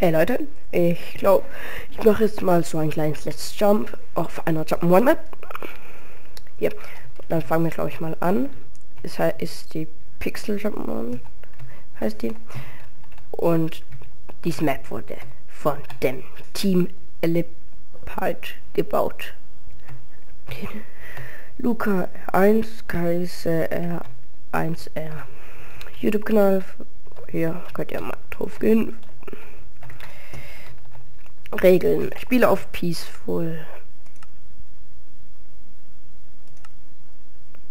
Hey Leute, ich glaube, ich mache jetzt mal so ein kleines Let's Jump auf einer Jump'n'One Map. Hier, dann fangen wir glaube ich mal an. Es ist die Pixel Jump'n'One, heißt die. Und diese Map wurde von dem Team Ellipide gebaut. Luca 1, Kaiser R1R. YouTube-Kanal, hier könnt ihr mal drauf gehen. Regeln. Spiele auf Peaceful.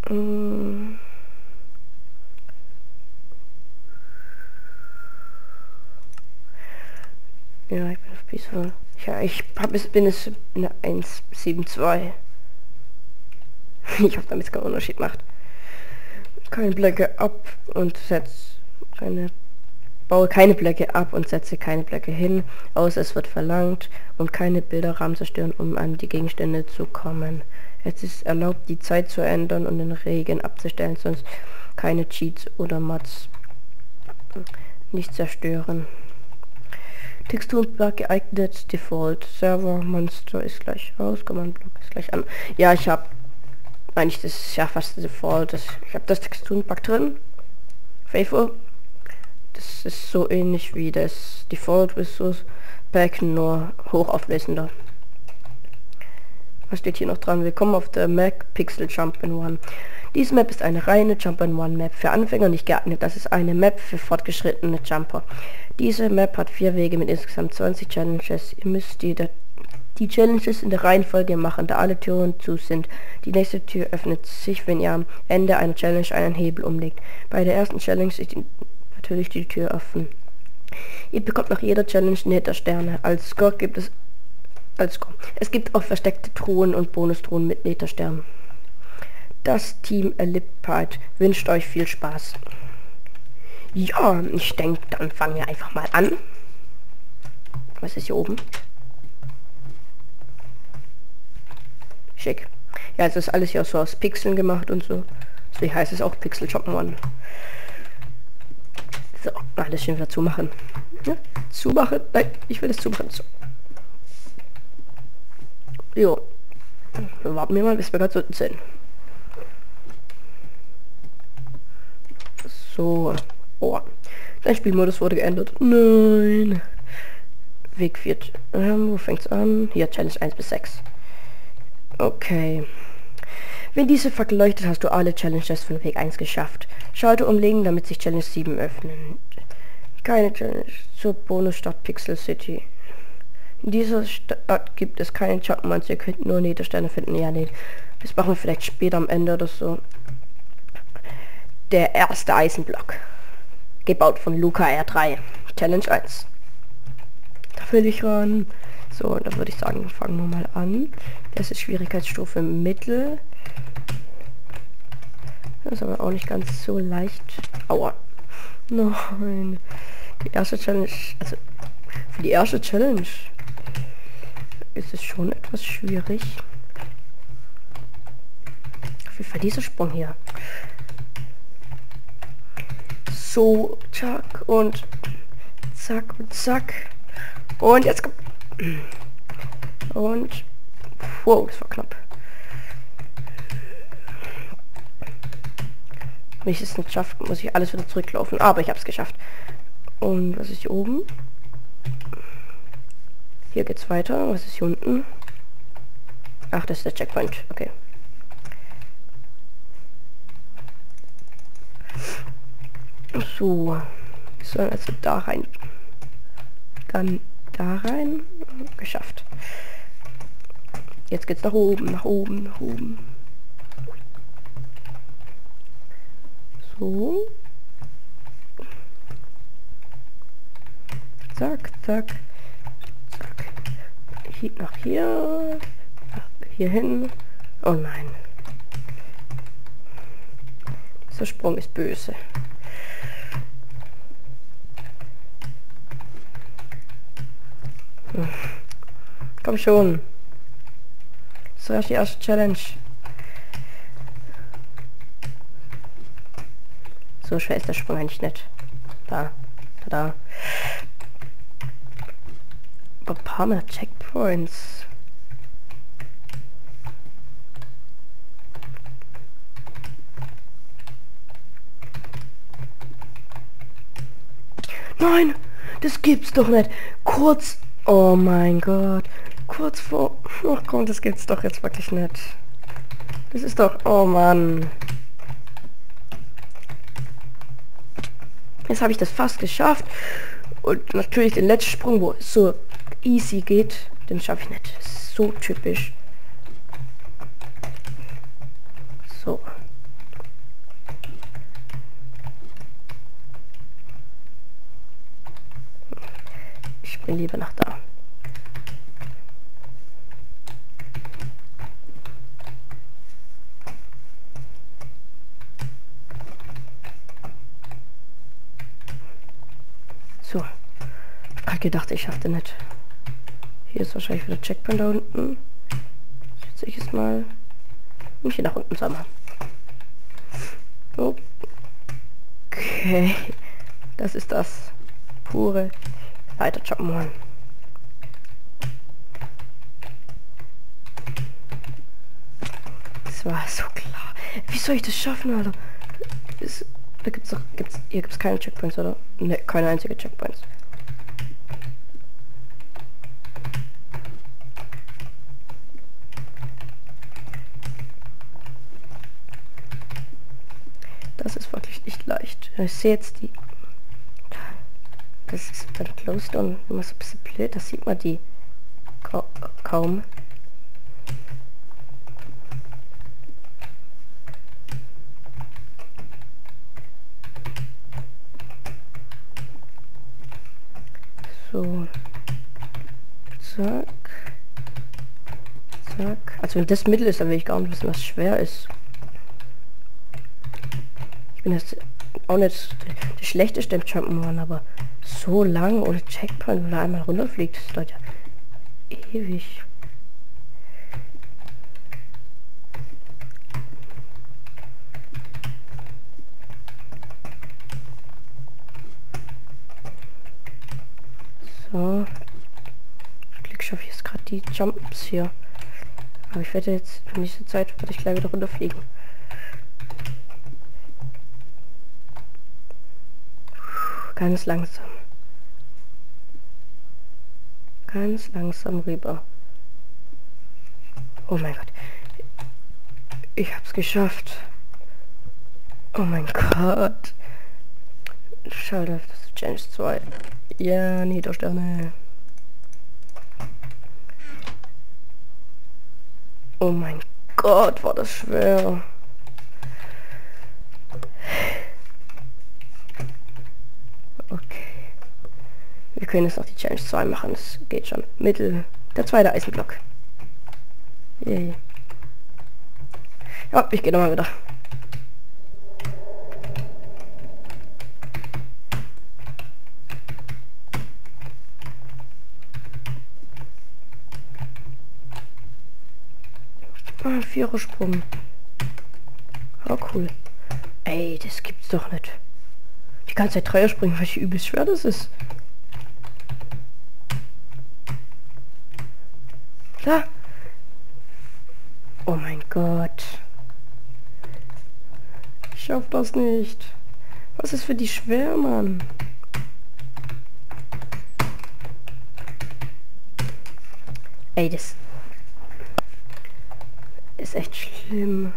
Mm. Ja, ich bin auf Peaceful. Ja, ich hab es, bin es in der 172. ich hoffe, damit es keinen Unterschied macht. Keine Blöcke ab und setz keine Baue keine Blöcke ab und setze keine Blöcke hin, außer es wird verlangt und keine Bilderrahmen zerstören, um an die Gegenstände zu kommen. Es ist erlaubt, die Zeit zu ändern und den Regen abzustellen, sonst keine Cheats oder Mods nicht zerstören. Texturenblock geeignet, Default, Server, Monster ist gleich aus, Command Block ist gleich an. Ja, ich habe eigentlich das ist ja fast Default. Das, ich habe das Texturenpack drin. Faithful das ist so ähnlich wie das Default Resource Pack, nur hochauflösender. Was steht hier noch dran? Willkommen auf der Mac Pixel Jump One. Diese Map ist eine reine Jump in One Map. Für Anfänger nicht geeignet. Das ist eine Map für fortgeschrittene Jumper. Diese Map hat vier Wege mit insgesamt 20 Challenges. Ihr müsst die, die Challenges in der Reihenfolge machen, da alle Türen zu sind. Die nächste Tür öffnet sich, wenn ihr am Ende einer Challenge einen Hebel umlegt. Bei der ersten Challenge ist die natürlich die Tür offen. Ihr bekommt nach jeder Challenge Nether-Sterne. Als Score gibt es als Score. Es gibt auch versteckte Truhen und Bonustruhen mit Nether-Sternen. Das Team Ellipide wünscht euch viel Spaß. Ja, ich denke, dann fangen wir einfach mal an. Was ist hier oben? Schick. Ja, es ist alles hier so aus Pixeln gemacht und so. So heißt es auch Pixel Shoppen One. So, alles schön wieder zumachen. Ja, zumachen. Nein, ich will es zumachen. So. Jo. Dann warten wir mal, bis wir ganz unten sind. So. Oh. Dein Spielmodus wurde geändert. Nein. Weg 4. Ähm, wo fängt's an? Hier, Challenge 1 bis 6. Okay. Wenn diese Fackel leuchtet, hast du alle Challenges von Weg 1 geschafft. Schalte umlegen, damit sich Challenge 7 öffnen. Keine Challenge zur Bonusstadt Pixel City. In dieser Stadt gibt es keine Jumpmans, ihr könnt nur Niedersterne finden. Ja, nee. Das machen wir vielleicht später am Ende oder so. Der erste Eisenblock. Gebaut von Luca R3. Challenge 1. Da will ich ran. So, da würde ich sagen, fangen wir mal an. Das ist Schwierigkeitsstufe Mittel. Das ist aber auch nicht ganz so leicht. Aua. Nein. Die erste Challenge, also für die erste Challenge ist es schon etwas schwierig. Jeden Fall dieser Sprung hier. So, zack und zack und zack. Und jetzt kommt... Und... Wow, das war knapp. Wenn ich es nicht schaffe, muss ich alles wieder zurücklaufen. Aber ich habe es geschafft. Und was ist hier oben? Hier geht's weiter. Was ist hier unten? Ach, das ist der Checkpoint. Okay. So. Wir sollen also da rein. Dann da rein. Geschafft. Jetzt geht's nach oben, nach oben, nach oben. So. Zack, zack, zack. Hier, nach hier. Hier hin. Oh nein. Dieser Sprung ist böse. Hm. Komm schon. Das ist die erste Challenge. So schwer ist der Sprung eigentlich nicht. Da. Da. paar mehr Checkpoints. Nein, das gibt's doch nicht. Kurz, oh mein Gott, kurz vor, ach komm, das gibt's doch jetzt wirklich nicht. Das ist doch, oh Mann. Jetzt habe ich das fast geschafft. Und natürlich den letzten Sprung, wo es so easy geht, den schaffe ich nicht. So typisch. So. Ich bin lieber nach da. So. Hab gedacht, ich schaffte nicht. Hier ist wahrscheinlich wieder Checkpoint da unten. Schätze ich es mal. Und hier nach unten zusammen. Okay. Das ist das pure weiter Jump'n'Run. Das war so klar. Wie soll ich das schaffen, Alter? Ist, da gibt's doch, gibt's, hier gibt's keine Checkpoints, oder? Ne, keine einzige Checkpoints. Das ist leicht. Ich sehe jetzt die... Das ist dann closed und immer so ein bisschen blöd. Das sieht man die ka kaum. So. Zack. Zack. Also wenn das Mittel ist, dann will ich gar nicht wissen, was schwer ist. Ich bin jetzt auch nicht der schlechteste im Jump'n'Run, aber so lang ohne Checkpoint, wenn er einmal runterfliegt, das dauert ja ewig. So. Glück schaffe ich jetzt gerade die Jumps hier. Aber ich werde jetzt für nächste Zeit werde ich gleich wieder runterfliegen. Ganz langsam. Ganz langsam rüber. Oh mein Gott. Ich hab's geschafft. Oh mein Gott. Schade, das ist Challenge 2. Ja, Niedersterne. Oh mein Gott, war das schwer. Okay. Wir können jetzt noch die Challenge 2 machen, das geht schon. Mittel. Der zweite Eisenblock. Yay. Ja, ich gehe nochmal wieder. Ah, Vierersprung. Oh, cool. Ey, das gibt's doch nicht. Die ganze Zeit Dreier springen, weil ich übelst schwer das ist. Da. Oh mein Gott. Ich schaff das nicht. Was ist für die schwer, Mann? Ey, das ist echt schlimm.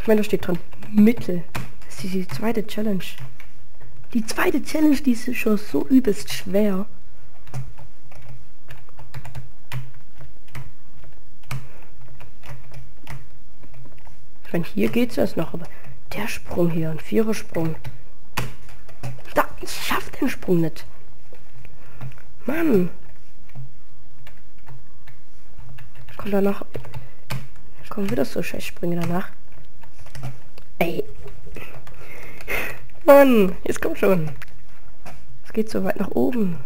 Ich meine, da steht dran. Mittel. Das ist die zweite Challenge. Die zweite Challenge, die ist schon so übelst schwer. Ich meine, hier geht es erst noch, aber der Sprung hier, ein Vierersprung. Da, ich schaff den Sprung nicht. Mann. Kommt danach. Kommen wieder so scheiß Sprünge danach. Ey. Mann, jetzt kommt schon. Es geht so weit nach oben.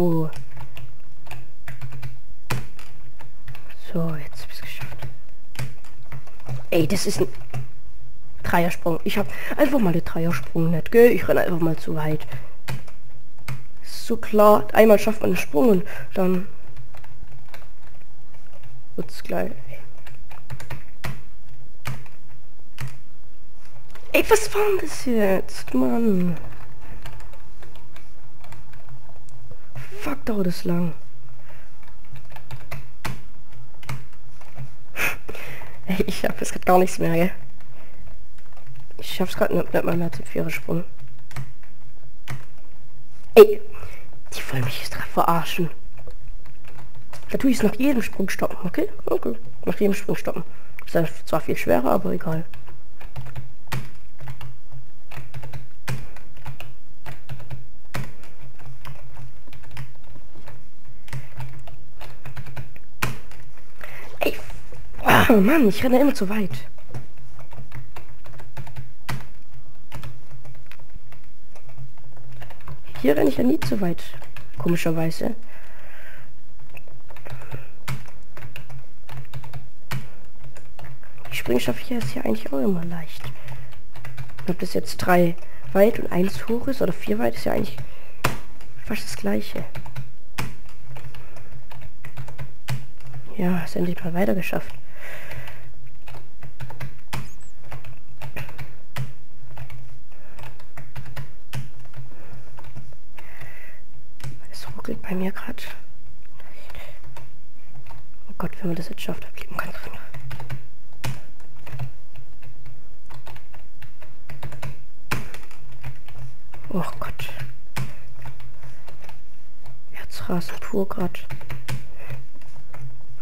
So. So, jetzt habe ich es geschafft. Ey, das ist ein Dreiersprung. Ich habe einfach mal den Dreiersprung nicht, gell? Ich renne einfach mal zu weit. So klar, einmal schafft man einen Sprung und dann wird's gleich. Ey, was war das jetzt, Mann? Dauert das lang. Ich hab jetzt gar nichts mehr, gell? Ich schaff's gerade nicht, nicht mal mehr zum Vierersprung. Ey, die wollen mich jetzt gerade verarschen. Da tue ich es nach jedem Sprung stoppen, okay? Okay, nach jedem Sprung stoppen. Ist zwar viel schwerer, aber egal. Ey, oh Mann, ich renne immer zu weit. Hier renne ich ja nie zu weit. Komischerweise. Die Springen schaffe ich jetzt hier eigentlich auch immer leicht. Ob das jetzt drei weit und eins hoch ist oder vier weit, ist ja eigentlich fast das gleiche. Ja, ist endlich mal weiter geschafft. Ruckelt bei mir gerade. Oh Gott, wenn man das jetzt schafft, klicken kann. Oh Gott. Herzrasen pur gerade.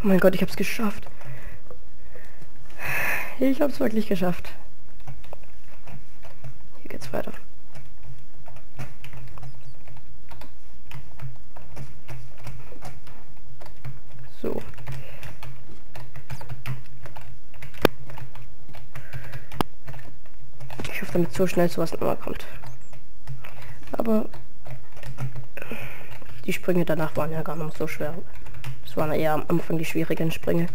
Oh mein Gott, ich hab's geschafft. Ich hab's wirklich geschafft. Hier geht's weiter. So. Damit so schnell sowas immer kommt. Aber die Sprünge danach waren ja gar nicht so schwer. Das waren eher am Anfang die schwierigen Sprünge.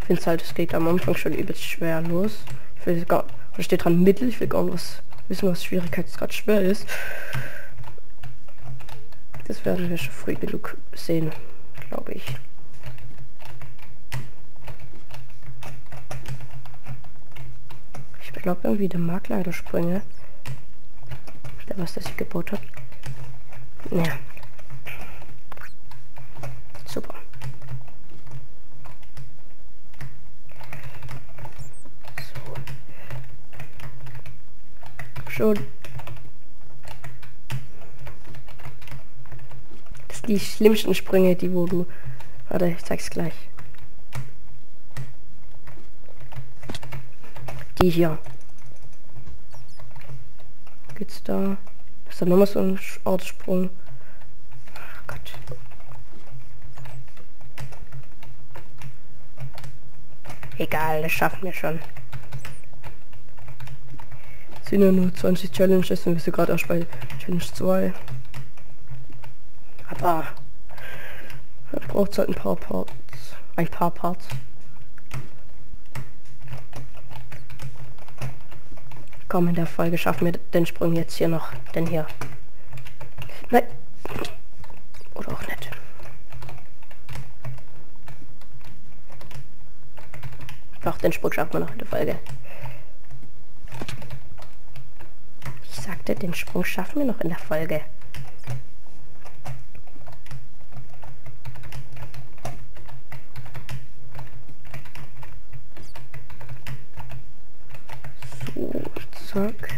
Ich finde halt, es geht am Anfang schon übelst schwer los. Ich will gar, da steht dran Mittel, ich will gar nicht was wissen, was Schwierigkeitsgrad schwer ist. Das werden wir schon früh genug sehen, glaube ich. Glaube irgendwie der mag leider Sprünge. Der was das gebaut hat. Ja. Super. So. Schon. die schlimmsten Sprünge, die wo du... Warte, ich zeig's gleich. Die hier. Geht's da? Ist da nochmal so ein Ortssprung? Oh Gott. Egal, das schaffen wir schon. Es sind ja nur 20 Challenges und wir sind gerade erst bei Challenge 2. Aber braucht halt ein paar Parts. Ein paar Parts. Komm, in der Folge schaffen wir den Sprung jetzt hier noch. Denn hier. Nein. Oder auch nicht. Doch, den Sprung schaffen wir noch in der Folge. Ich sagte, den Sprung schaffen wir noch in der Folge. Zack.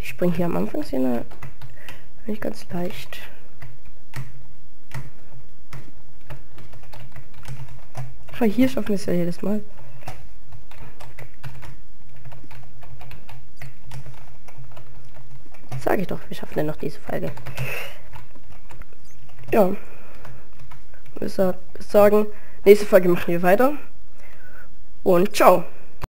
Die springen hier am Anfang sind nicht ganz leicht. Aber hier schaffen wir es ja jedes Mal. Sage ich doch, wir schaffen dann noch diese Folge. Ja. Wir sagen, nächste Folge machen wir weiter. Und ciao.